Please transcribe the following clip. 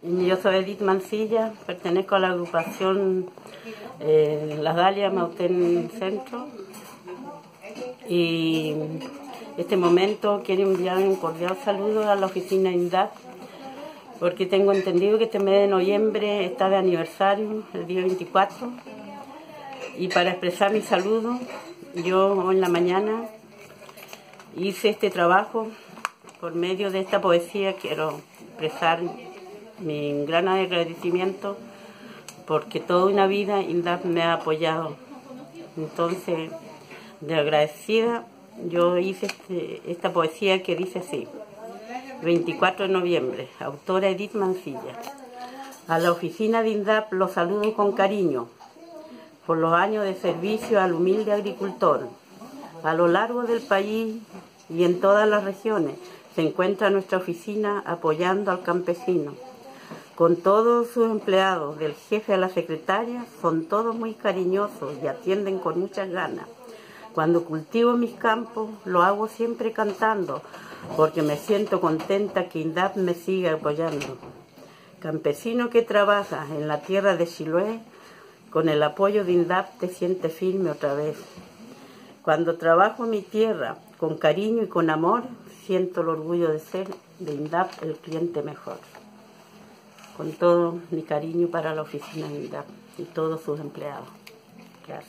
Yo soy Edith Mancilla, pertenezco a la agrupación eh, Las Dalias Mautén Centro. Y este momento quiero enviar un cordial saludo a la oficina INDAP porque tengo entendido que este mes de noviembre está de aniversario, el día 24, y para expresar mi saludo, yo en la mañana hice este trabajo por medio de esta poesía, quiero expresar mi gran agradecimiento porque toda una vida INDAP me ha apoyado. Entonces, de agradecida, yo hice este, esta poesía que dice así, 24 de noviembre, autora Edith Mancilla. A la oficina de INDAP los saludo con cariño por los años de servicio al humilde agricultor. A lo largo del país y en todas las regiones se encuentra nuestra oficina apoyando al campesino con todos sus empleados, del jefe a la secretaria, son todos muy cariñosos y atienden con muchas ganas. Cuando cultivo mis campos, lo hago siempre cantando, porque me siento contenta que INDAP me siga apoyando. Campesino que trabaja en la tierra de Chiloé, con el apoyo de INDAP te sientes firme otra vez. Cuando trabajo mi tierra con cariño y con amor, siento el orgullo de ser de INDAP el cliente mejor con todo mi cariño para la oficina y todos sus empleados.